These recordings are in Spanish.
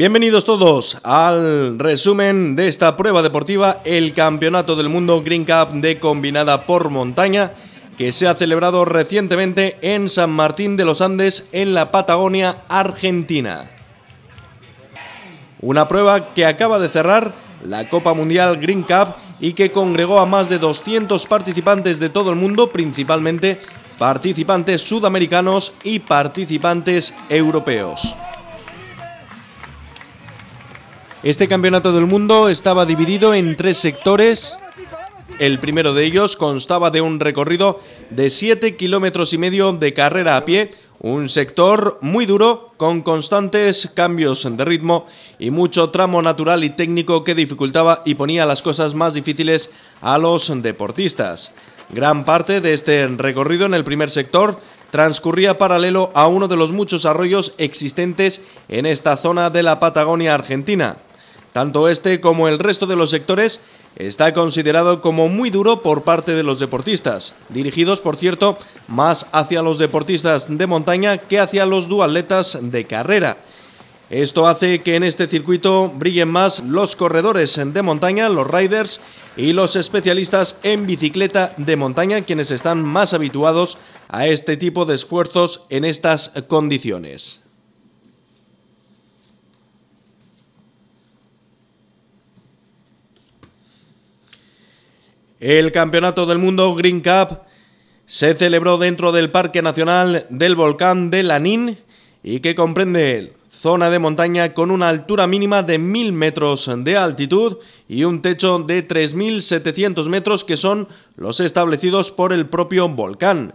Bienvenidos todos al resumen de esta prueba deportiva, el Campeonato del Mundo Green Cup de combinada por montaña, que se ha celebrado recientemente en San Martín de los Andes, en la Patagonia, Argentina. Una prueba que acaba de cerrar la Copa Mundial Green Cup y que congregó a más de 200 participantes de todo el mundo, principalmente participantes sudamericanos y participantes europeos. Este campeonato del mundo estaba dividido en tres sectores. El primero de ellos constaba de un recorrido de 7 kilómetros y medio de carrera a pie, un sector muy duro con constantes cambios de ritmo y mucho tramo natural y técnico que dificultaba y ponía las cosas más difíciles a los deportistas. Gran parte de este recorrido en el primer sector transcurría paralelo a uno de los muchos arroyos existentes en esta zona de la Patagonia argentina. Tanto este como el resto de los sectores está considerado como muy duro por parte de los deportistas, dirigidos por cierto más hacia los deportistas de montaña que hacia los duatletas de carrera. Esto hace que en este circuito brillen más los corredores de montaña, los riders y los especialistas en bicicleta de montaña, quienes están más habituados a este tipo de esfuerzos en estas condiciones. El Campeonato del Mundo Green Cup se celebró dentro del Parque Nacional del Volcán de Lanín y que comprende zona de montaña con una altura mínima de 1.000 metros de altitud y un techo de 3.700 metros que son los establecidos por el propio volcán.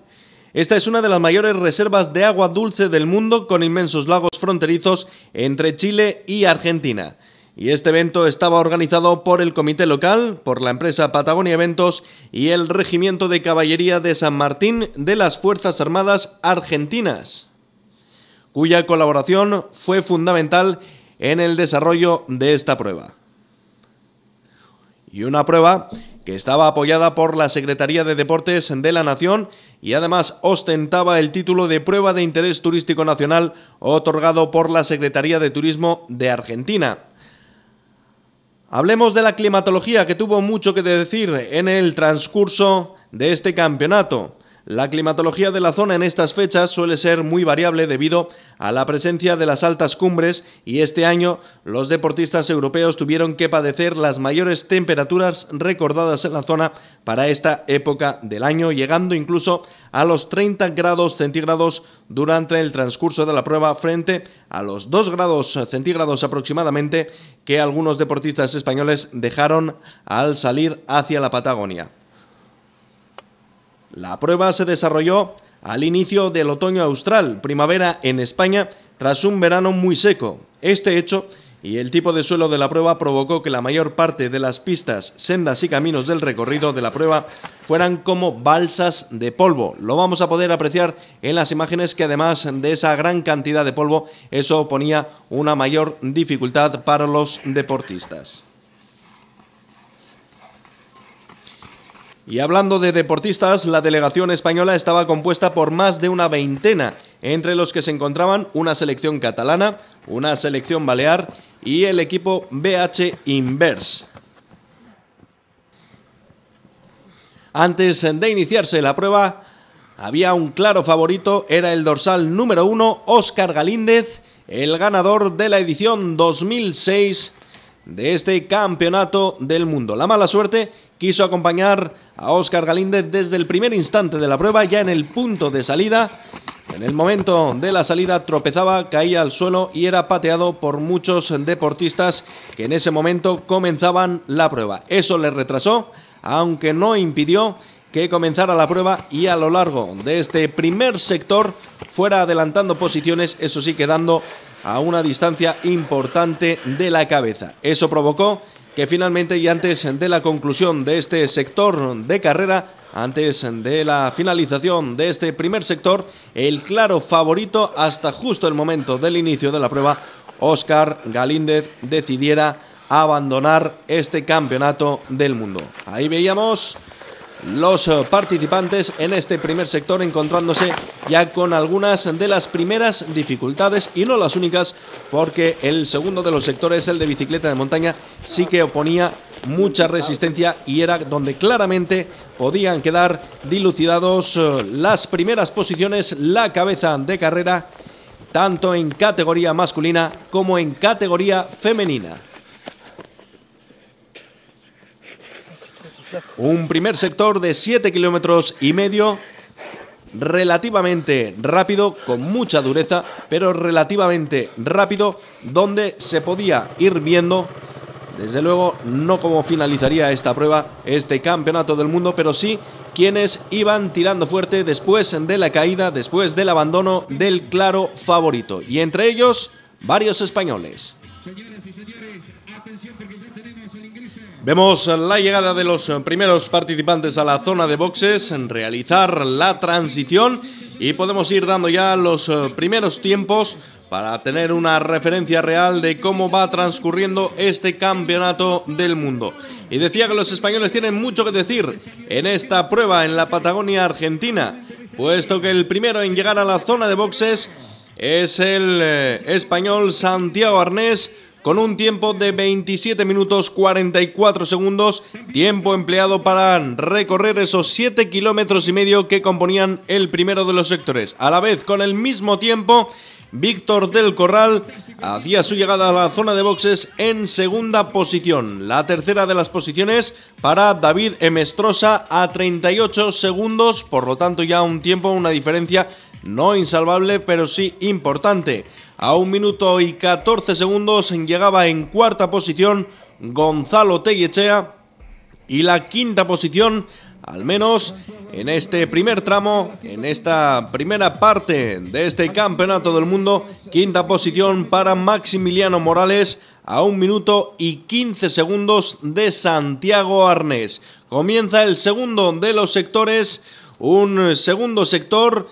Esta es una de las mayores reservas de agua dulce del mundo con inmensos lagos fronterizos entre Chile y Argentina. Y este evento estaba organizado por el comité local, por la empresa Patagonia Eventos y el Regimiento de Caballería de San Martín de las Fuerzas Armadas Argentinas, cuya colaboración fue fundamental en el desarrollo de esta prueba. Y una prueba que estaba apoyada por la Secretaría de Deportes de la Nación y además ostentaba el título de prueba de interés turístico nacional otorgado por la Secretaría de Turismo de Argentina. Hablemos de la climatología que tuvo mucho que decir en el transcurso de este campeonato. La climatología de la zona en estas fechas suele ser muy variable debido a la presencia de las altas cumbres y este año los deportistas europeos tuvieron que padecer las mayores temperaturas recordadas en la zona para esta época del año, llegando incluso a los 30 grados centígrados durante el transcurso de la prueba frente a los 2 grados centígrados aproximadamente que algunos deportistas españoles dejaron al salir hacia la Patagonia. La prueba se desarrolló al inicio del otoño austral, primavera en España, tras un verano muy seco. Este hecho y el tipo de suelo de la prueba provocó que la mayor parte de las pistas, sendas y caminos del recorrido de la prueba fueran como balsas de polvo. Lo vamos a poder apreciar en las imágenes que además de esa gran cantidad de polvo, eso ponía una mayor dificultad para los deportistas. Y hablando de deportistas, la delegación española estaba compuesta por más de una veintena, entre los que se encontraban una selección catalana, una selección balear y el equipo BH Inverse. Antes de iniciarse la prueba, había un claro favorito, era el dorsal número uno, Óscar Galíndez, el ganador de la edición 2006 de este campeonato del mundo. La mala suerte quiso acompañar a Óscar Galíndez desde el primer instante de la prueba, ya en el punto de salida. En el momento de la salida tropezaba, caía al suelo y era pateado por muchos deportistas que en ese momento comenzaban la prueba. Eso le retrasó, aunque no impidió que comenzara la prueba y a lo largo de este primer sector fuera adelantando posiciones, eso sí quedando a una distancia importante de la cabeza. Eso provocó que finalmente y antes de la conclusión de este sector de carrera, antes de la finalización de este primer sector, el claro favorito hasta justo el momento del inicio de la prueba, Oscar Galíndez decidiera abandonar este campeonato del mundo. Ahí veíamos los eh, participantes en este primer sector encontrándose ya con algunas de las primeras dificultades y no las únicas porque el segundo de los sectores, el de bicicleta de montaña, sí que oponía mucha resistencia y era donde claramente podían quedar dilucidados eh, las primeras posiciones, la cabeza de carrera, tanto en categoría masculina como en categoría femenina. Un primer sector de 7 kilómetros y medio, relativamente rápido, con mucha dureza, pero relativamente rápido, donde se podía ir viendo, desde luego, no cómo finalizaría esta prueba, este campeonato del mundo, pero sí quienes iban tirando fuerte después de la caída, después del abandono del claro favorito. Y entre ellos, varios españoles. Vemos la llegada de los primeros participantes a la zona de boxes, en realizar la transición y podemos ir dando ya los eh, primeros tiempos para tener una referencia real de cómo va transcurriendo este campeonato del mundo. Y decía que los españoles tienen mucho que decir en esta prueba en la Patagonia Argentina, puesto que el primero en llegar a la zona de boxes es el eh, español Santiago Arnés con un tiempo de 27 minutos 44 segundos, tiempo empleado para recorrer esos 7 kilómetros y medio que componían el primero de los sectores. A la vez, con el mismo tiempo, Víctor del Corral hacía su llegada a la zona de boxes en segunda posición. La tercera de las posiciones para David Emestrosa a 38 segundos, por lo tanto ya un tiempo, una diferencia no insalvable, pero sí importante. A un minuto y 14 segundos llegaba en cuarta posición Gonzalo Tellechea y la quinta posición, al menos en este primer tramo, en esta primera parte de este campeonato del mundo, quinta posición para Maximiliano Morales a un minuto y 15 segundos de Santiago Arnés. Comienza el segundo de los sectores, un segundo sector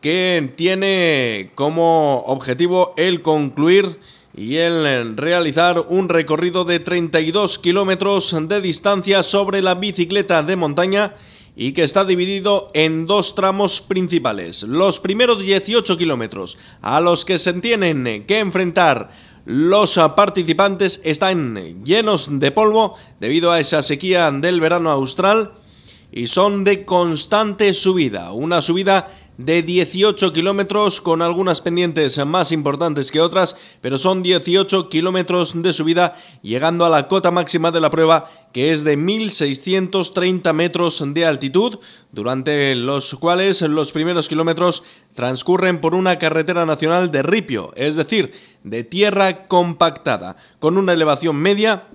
que tiene como objetivo el concluir y el realizar un recorrido de 32 kilómetros de distancia sobre la bicicleta de montaña y que está dividido en dos tramos principales. Los primeros 18 kilómetros a los que se tienen que enfrentar los participantes están llenos de polvo debido a esa sequía del verano austral y son de constante subida, una subida de 18 kilómetros con algunas pendientes más importantes que otras, pero son 18 kilómetros de subida llegando a la cota máxima de la prueba que es de 1.630 metros de altitud, durante los cuales los primeros kilómetros transcurren por una carretera nacional de ripio, es decir, de tierra compactada, con una elevación media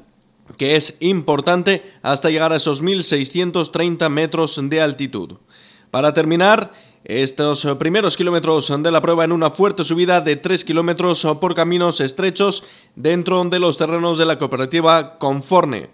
que es importante hasta llegar a esos 1.630 metros de altitud. Para terminar, estos primeros kilómetros de la prueba en una fuerte subida de 3 kilómetros por caminos estrechos dentro de los terrenos de la cooperativa Conforne.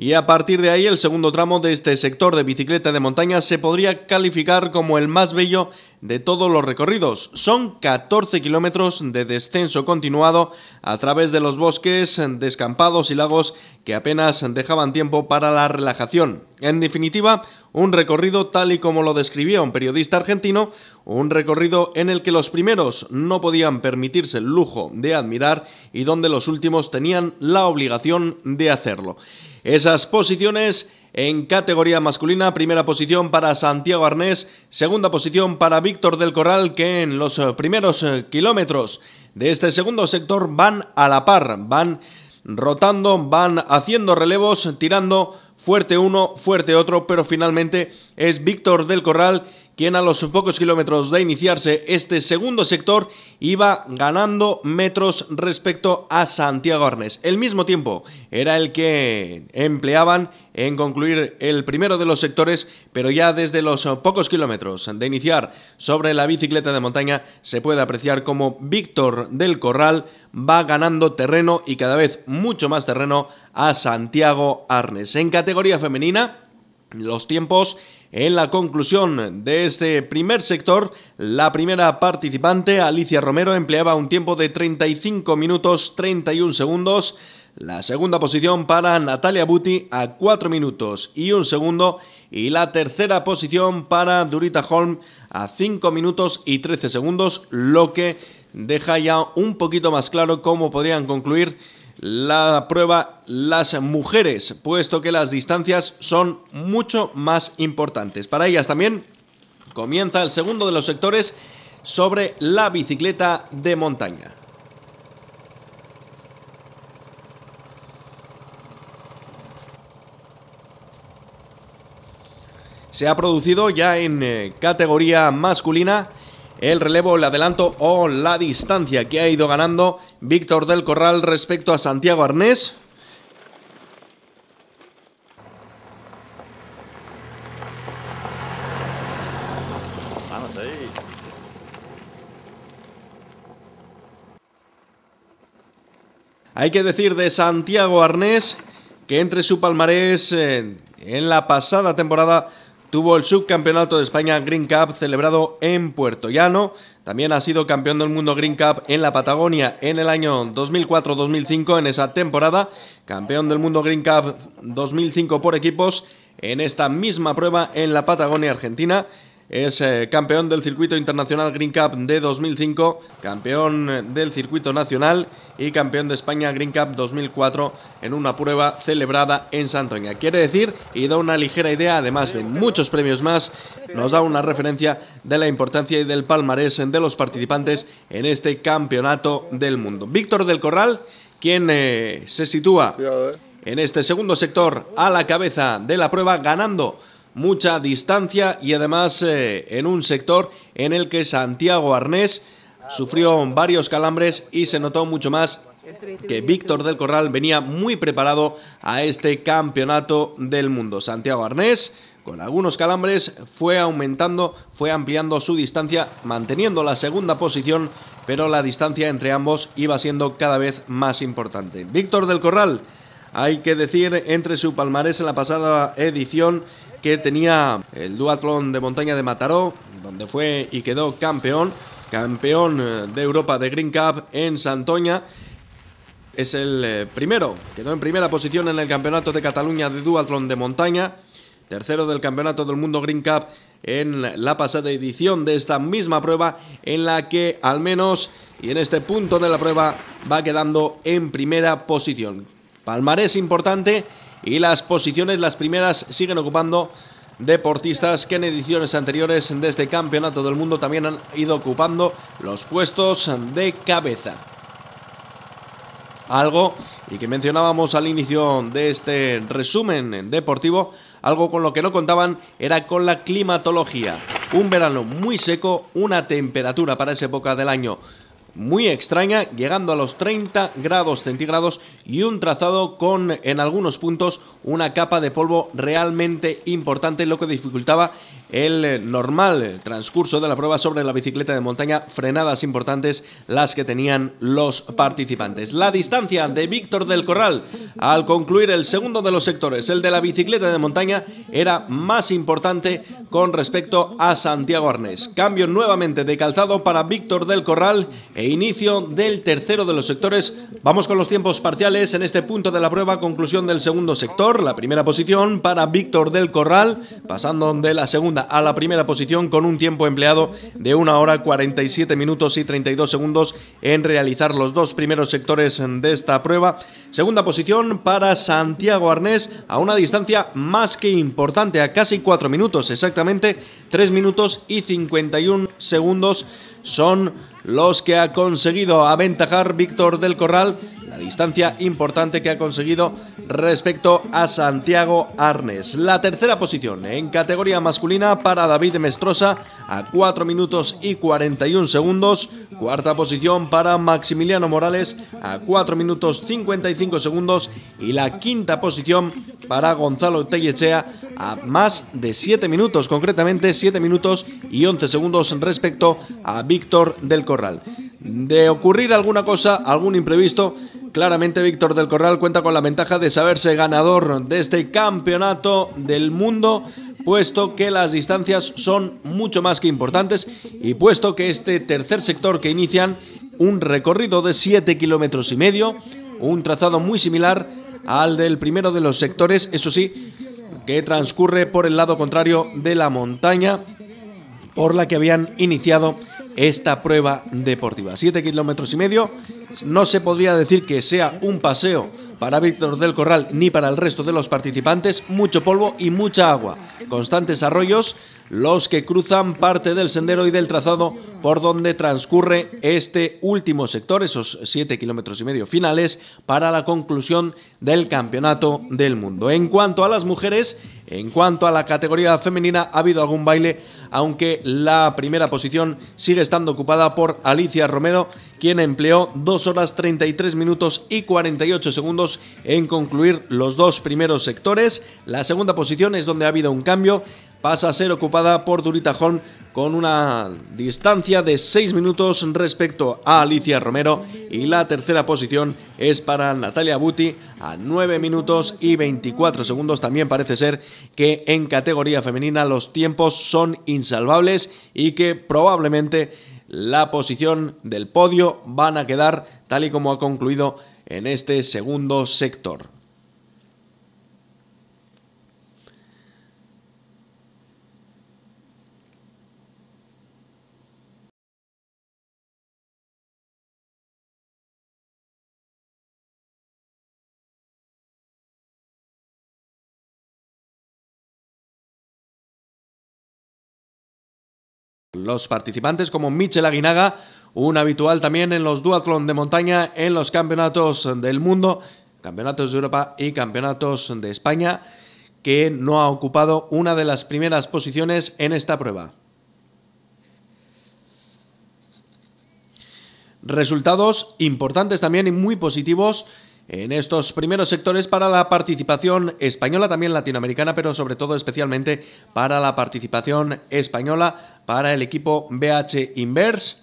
Y a partir de ahí el segundo tramo de este sector de bicicleta de montaña se podría calificar como el más bello de todos los recorridos. Son 14 kilómetros de descenso continuado a través de los bosques, descampados y lagos que apenas dejaban tiempo para la relajación. En definitiva, un recorrido tal y como lo describía un periodista argentino, un recorrido en el que los primeros no podían permitirse el lujo de admirar y donde los últimos tenían la obligación de hacerlo. Esas posiciones en categoría masculina, primera posición para Santiago Arnés, segunda posición para Víctor del Corral, que en los eh, primeros eh, kilómetros de este segundo sector van a la par, van rotando, van haciendo relevos, tirando fuerte uno, fuerte otro, pero finalmente es Víctor del Corral quien a los pocos kilómetros de iniciarse este segundo sector iba ganando metros respecto a Santiago Arnes. El mismo tiempo era el que empleaban en concluir el primero de los sectores, pero ya desde los pocos kilómetros de iniciar sobre la bicicleta de montaña se puede apreciar como Víctor del Corral va ganando terreno y cada vez mucho más terreno a Santiago Arnes. En categoría femenina, los tiempos en la conclusión de este primer sector, la primera participante, Alicia Romero, empleaba un tiempo de 35 minutos 31 segundos. La segunda posición para Natalia Buti a 4 minutos y un segundo. Y la tercera posición para Durita Holm a 5 minutos y 13 segundos, lo que deja ya un poquito más claro cómo podrían concluir la prueba las mujeres, puesto que las distancias son mucho más importantes. Para ellas también comienza el segundo de los sectores sobre la bicicleta de montaña. Se ha producido ya en eh, categoría masculina el relevo, el adelanto o la distancia que ha ido ganando Víctor del Corral respecto a Santiago Arnés. Vamos ahí. Hay que decir de Santiago Arnés que entre su palmarés eh, en la pasada temporada tuvo el subcampeonato de España Green Cup celebrado en Puerto Llano. También ha sido campeón del mundo Green Cup en la Patagonia en el año 2004-2005 en esa temporada. Campeón del mundo Green Cup 2005 por equipos en esta misma prueba en la Patagonia Argentina es eh, campeón del circuito internacional Green Cup de 2005, campeón del circuito nacional y campeón de España Green Cup 2004 en una prueba celebrada en Santoña. Quiere decir, y da una ligera idea, además de muchos premios más, nos da una referencia de la importancia y del palmarés de los participantes en este campeonato del mundo. Víctor del Corral, quien eh, se sitúa eh. en este segundo sector a la cabeza de la prueba, ganando mucha distancia y además eh, en un sector en el que Santiago Arnés sufrió varios calambres y se notó mucho más que Víctor del Corral venía muy preparado a este campeonato del mundo. Santiago Arnés, con algunos calambres, fue aumentando, fue ampliando su distancia, manteniendo la segunda posición, pero la distancia entre ambos iba siendo cada vez más importante. Víctor del Corral, hay que decir, entre su palmarés en la pasada edición que tenía el duatlón de montaña de Mataró, donde fue y quedó campeón, campeón eh, de Europa de Green Cup en Santoña. Es el eh, primero, quedó en primera posición en el Campeonato de Cataluña de duatlón de montaña, tercero del Campeonato del Mundo Green Cup en la pasada edición de esta misma prueba en la que al menos y en este punto de la prueba va quedando en primera posición. Palmarés importante y las posiciones, las primeras, siguen ocupando deportistas que en ediciones anteriores de este campeonato del mundo también han ido ocupando los puestos de cabeza. Algo y que mencionábamos al inicio de este resumen deportivo, algo con lo que no contaban era con la climatología. Un verano muy seco, una temperatura para esa época del año muy extraña, llegando a los 30 grados centígrados y un trazado con en algunos puntos una capa de polvo realmente importante, lo que dificultaba el normal transcurso de la prueba sobre la bicicleta de montaña, frenadas importantes las que tenían los participantes. La distancia de Víctor del Corral al concluir el segundo de los sectores, el de la bicicleta de montaña, era más importante con respecto a Santiago Arnés. Cambio nuevamente de calzado para Víctor del Corral e inicio del tercero de los sectores. Vamos con los tiempos parciales en este punto de la prueba, conclusión del segundo sector, la primera posición para Víctor del Corral, pasando de la segunda a la primera posición con un tiempo empleado de una hora 47 minutos y 32 segundos en realizar los dos primeros sectores de esta prueba. Segunda posición para Santiago Arnés a una distancia más que importante, a casi 4 minutos, exactamente 3 minutos y 51 segundos son los que ha conseguido aventajar Víctor del Corral, la distancia importante que ha conseguido respecto a Santiago Arnes. La tercera posición en categoría masculina para David Mestrosa a 4 minutos y 41 segundos. Cuarta posición para Maximiliano Morales a 4 minutos 55 segundos. Y la quinta posición para Gonzalo Tellechea a más de 7 minutos, concretamente 7 minutos y 11 segundos respecto a Víctor del Corral. De ocurrir alguna cosa, algún imprevisto, claramente Víctor del Corral cuenta con la ventaja de saberse ganador de este campeonato del mundo, puesto que las distancias son mucho más que importantes y puesto que este tercer sector que inician un recorrido de 7 kilómetros y medio, un trazado muy similar al del primero de los sectores, eso sí, que transcurre por el lado contrario de la montaña por la que habían iniciado esta prueba deportiva. Siete kilómetros y medio. No se podría decir que sea un paseo para Víctor del Corral ni para el resto de los participantes. Mucho polvo y mucha agua. Constantes arroyos los que cruzan parte del sendero y del trazado por donde transcurre este último sector, esos siete kilómetros y medio finales, para la conclusión del Campeonato del Mundo. En cuanto a las mujeres, en cuanto a la categoría femenina, ha habido algún baile, aunque la primera posición sigue estando ocupada por Alicia Romero, quien empleó 2 horas 33 minutos y 48 segundos en concluir los dos primeros sectores. La segunda posición es donde ha habido un cambio pasa a ser ocupada por Durita Holm con una distancia de 6 minutos respecto a Alicia Romero y la tercera posición es para Natalia Buti a 9 minutos y 24 segundos. También parece ser que en categoría femenina los tiempos son insalvables y que probablemente la posición del podio van a quedar tal y como ha concluido en este segundo sector. Los participantes como Michel Aguinaga, un habitual también en los duathlon de montaña en los campeonatos del mundo, campeonatos de Europa y campeonatos de España, que no ha ocupado una de las primeras posiciones en esta prueba. Resultados importantes también y muy positivos en estos primeros sectores para la participación española, también latinoamericana, pero sobre todo especialmente para la participación española, para el equipo BH Inverse,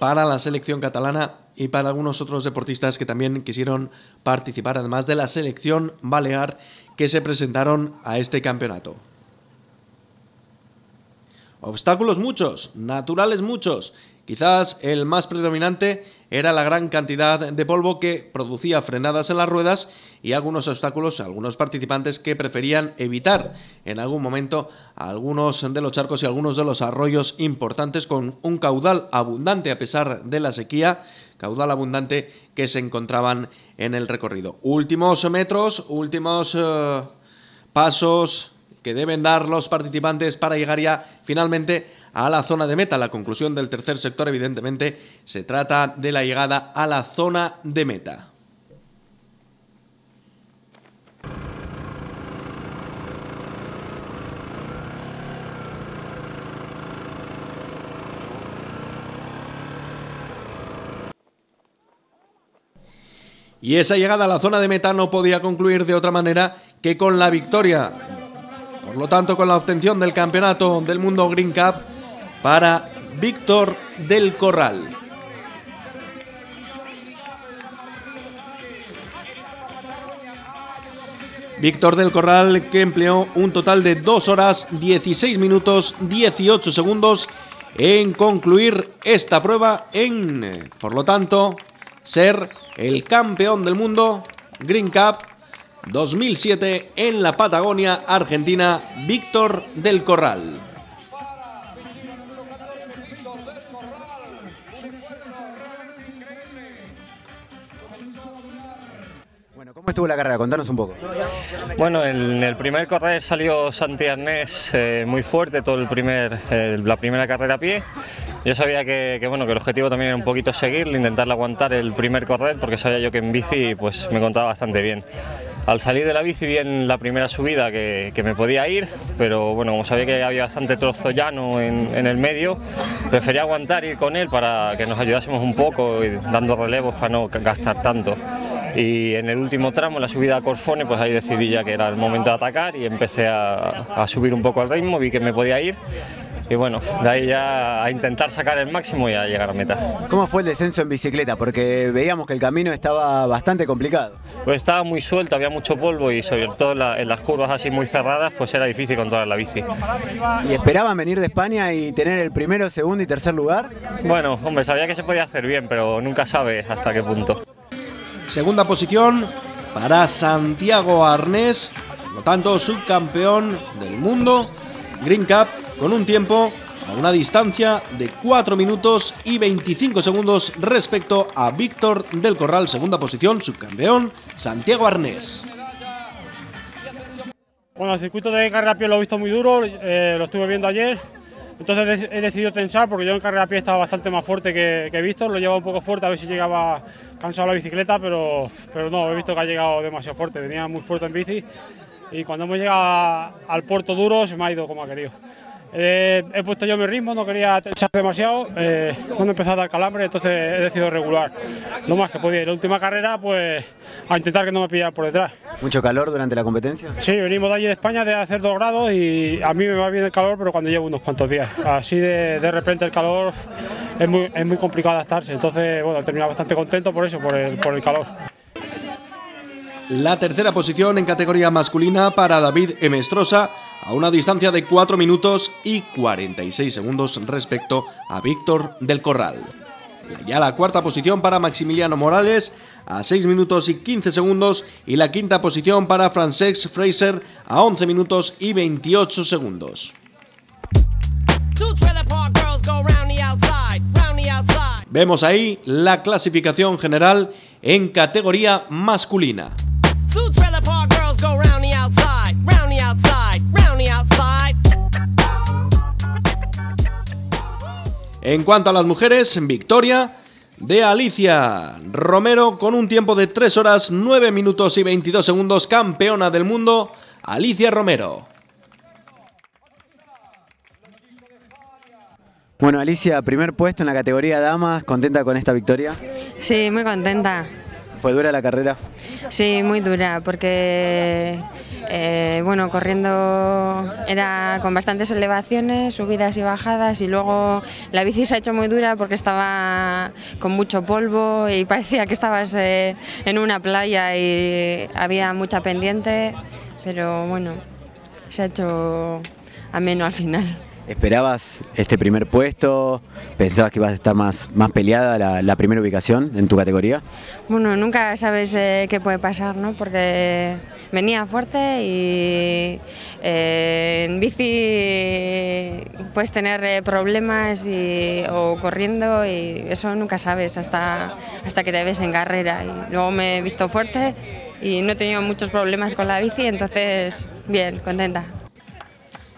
para la selección catalana y para algunos otros deportistas que también quisieron participar, además de la selección balear que se presentaron a este campeonato. Obstáculos muchos, naturales muchos, Quizás el más predominante era la gran cantidad de polvo que producía frenadas en las ruedas y algunos obstáculos, algunos participantes que preferían evitar en algún momento algunos de los charcos y algunos de los arroyos importantes con un caudal abundante a pesar de la sequía, caudal abundante que se encontraban en el recorrido. Últimos metros, últimos eh, pasos que deben dar los participantes para llegar ya finalmente a la zona de meta. La conclusión del tercer sector, evidentemente, se trata de la llegada a la zona de meta. Y esa llegada a la zona de meta no podía concluir de otra manera que con la victoria. Por lo tanto, con la obtención del campeonato del mundo Green Cup para Víctor del Corral. Víctor del Corral que empleó un total de 2 horas 16 minutos 18 segundos en concluir esta prueba en, por lo tanto, ser el campeón del mundo Green Cup 2007 en la Patagonia Argentina, Víctor del Corral. ¿Cómo estuvo la carrera? Contanos un poco. Bueno, en el primer correr salió Santi Arnés eh, muy fuerte, todo el primer, la primera carrera a pie. Yo sabía que, bueno, que el objetivo también era un poquito seguirle, intentarle aguantar el primer correr, porque sabía yo que en bici pues, me contaba bastante bien. Al salir de la bici vi en la primera subida que, me podía ir, pero bueno, como sabía que había bastante trozo llano en, en, el medio, prefería aguantar ir con él para que nos ayudásemos un poco, y dando relevos para no gastar tanto. Y en el último tramo, la subida a Corfone, pues ahí decidí ya que era el momento de atacar y empecé a, subir un poco el ritmo, vi que me podía ir y bueno, de ahí ya a intentar sacar el máximo y a llegar a meta. ¿Cómo fue el descenso en bicicleta? Porque veíamos que el camino estaba bastante complicado. Pues estaba muy suelto, había mucho polvo y sobre todo en, la- en las curvas así muy cerradas, pues era difícil controlar la bici. ¿Y esperaban venir de España y tener el primero, segundo y tercer lugar? Bueno, hombre, sabía que se podía hacer bien, pero nunca sabe hasta qué punto. Segunda posición para Santiago Arnés, por lo tanto subcampeón del mundo, Green Cup, con un tiempo a una distancia de 4 minutos y 25 segundos respecto a Víctor del Corral, segunda posición, subcampeón, Santiago Arnés. Bueno, el circuito de carrera a pie lo he visto muy duro, eh, lo estuve viendo ayer, entonces he decidido tensar porque yo en carrera a pie estaba bastante más fuerte que, que Víctor, lo llevaba un poco fuerte a ver si llegaba cansado la bicicleta, pero, pero no, he visto que ha llegado demasiado fuerte, venía muy fuerte en bici y cuando hemos llegado al puerto duro se me ha ido como ha querido. Eh, he puesto yo mi ritmo, no quería tensar demasiado, eh, cuando empezó a dar calambre, entonces he decidido regular lo más que podía. Y la última carrera, pues a intentar que no me pillara por detrás. ¿Mucho calor durante la competencia? Sí, venimos de allí de España de hacer dos grados y a mí me va bien el calor, pero cuando llevo unos cuantos días. Así de, de repente el calor es muy, es muy complicado adaptarse. Entonces, bueno, he terminado bastante contento por eso, por el, por el calor. La tercera posición en categoría masculina para David Emestrosa a una distancia de 4 minutos y 46 segundos respecto a Víctor del Corral. Ya la cuarta posición para Maximiliano Morales a 6 minutos y 15 segundos y la quinta posición para Francesc Fraser a 11 minutos y 28 segundos. Vemos ahí la clasificación general en categoría masculina. Two trailer park girls go round the outside, round the outside, round the outside. En cuanto a las mujeres, victoria de Alicia Romero con un tiempo de 3 horas 9 minutos y 22 segundos, campeona del mundo, Alicia Romero. Bueno, Alicia, primer puesto en la categoría damas, ¿contenta con esta victoria? Sí, muy contenta. ¿Fue dura la carrera? Sí, muy dura, porque eh, bueno, corriendo era con bastantes elevaciones, subidas y bajadas, y luego la bici se ha hecho muy dura porque estaba con mucho polvo y parecía que estabas eh, en una playa y había mucha pendiente, pero bueno, se ha hecho ameno al final. ¿Esperabas este primer puesto? ¿Pensabas que ibas a estar más, más peleada la, la primera ubicación en tu categoría? Bueno, nunca sabes eh, qué puede pasar, ¿no? Porque venía fuerte y eh, en bici puedes tener eh, problemas y- o corriendo y eso nunca sabes hasta, hasta que te ves en carrera. Y luego me he visto fuerte y no he tenido muchos problemas con la bici, entonces bien, contenta.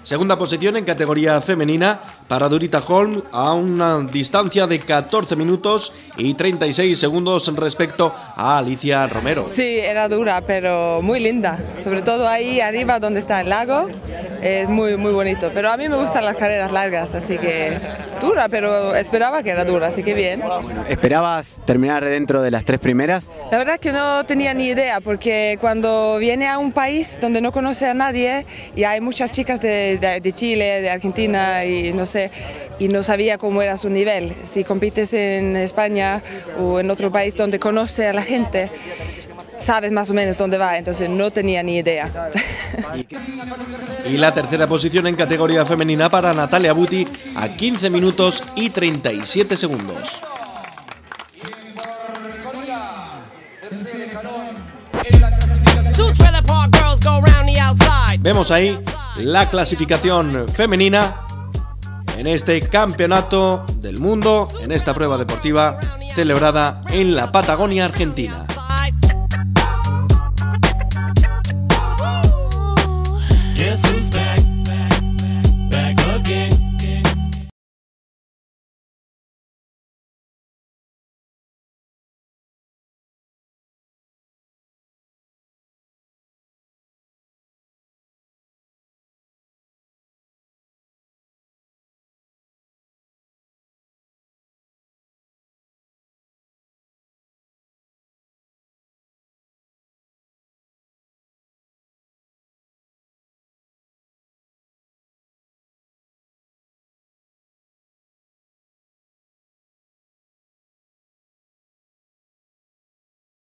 Segunda posición en categoría femenina para Durita Holm a una distancia de 14 minutos y 36 segundos respecto a Alicia Romero. Sí, era dura, pero muy linda. Sobre todo ahí arriba donde está el lago, es muy, muy bonito. Pero a mí me gustan las carreras largas, así que dura, pero esperaba que era dura, así que bien. Bueno, ¿esperabas terminar dentro de las tres primeras? La verdad es que no tenía ni idea, porque cuando viene a un país donde no conoce a nadie y hay muchas chicas de, de- de Chile, de Argentina y no sé, y no sabía cómo era su nivel. Si compites en España o en otro país donde conoce a la gente, sabes más o menos dónde va, entonces no tenía ni idea. Y la tercera posición en categoría femenina para Natalia Buti a 15 minutos y 37 segundos. Two trailer park girls go round the outside. Vemos ahí la clasificación femenina en este campeonato del mundo, en esta prueba deportiva celebrada en la Patagonia Argentina.